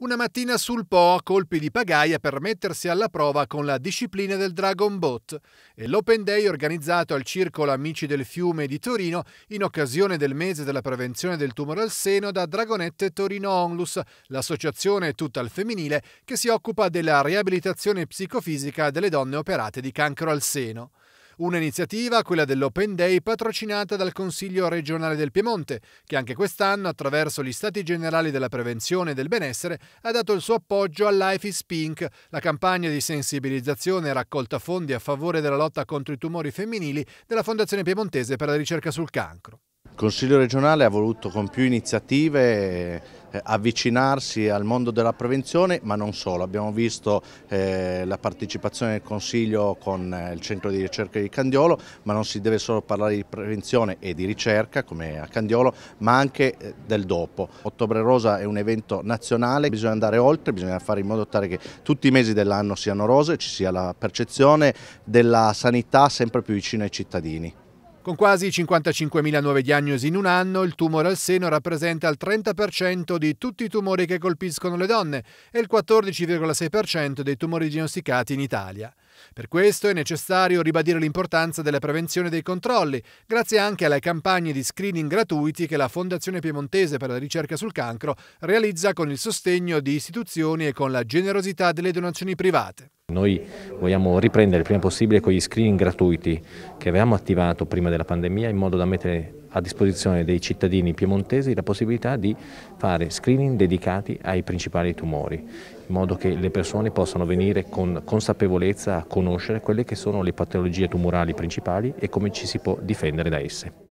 Una mattina sul Po a colpi di pagaia per mettersi alla prova con la disciplina del Dragon Boat e l'Open Day organizzato al Circolo Amici del Fiume di Torino in occasione del mese della prevenzione del tumore al seno da Dragonette Torino Onlus, l'associazione tutta al femminile che si occupa della riabilitazione psicofisica delle donne operate di cancro al seno. Un'iniziativa, quella dell'Open Day, patrocinata dal Consiglio regionale del Piemonte, che anche quest'anno, attraverso gli Stati Generali della Prevenzione e del Benessere, ha dato il suo appoggio a Life is Pink, la campagna di sensibilizzazione e raccolta fondi a favore della lotta contro i tumori femminili della Fondazione Piemontese per la ricerca sul cancro. Il Consiglio regionale ha voluto con più iniziative avvicinarsi al mondo della prevenzione, ma non solo. Abbiamo visto eh, la partecipazione del Consiglio con eh, il centro di ricerca di Candiolo, ma non si deve solo parlare di prevenzione e di ricerca, come a Candiolo, ma anche eh, del dopo. Ottobre Rosa è un evento nazionale, bisogna andare oltre, bisogna fare in modo tale che tutti i mesi dell'anno siano rose, ci sia la percezione della sanità sempre più vicina ai cittadini. Con quasi 55.000 nuove diagnosi in un anno, il tumore al seno rappresenta il 30% di tutti i tumori che colpiscono le donne e il 14,6% dei tumori diagnosticati in Italia. Per questo è necessario ribadire l'importanza della prevenzione dei controlli, grazie anche alle campagne di screening gratuiti che la Fondazione Piemontese per la ricerca sul cancro realizza con il sostegno di istituzioni e con la generosità delle donazioni private. Noi vogliamo riprendere il prima possibile con gli screening gratuiti che avevamo attivato prima della pandemia in modo da mettere a disposizione dei cittadini piemontesi la possibilità di fare screening dedicati ai principali tumori, in modo che le persone possano venire con consapevolezza a conoscere quelle che sono le patologie tumorali principali e come ci si può difendere da esse.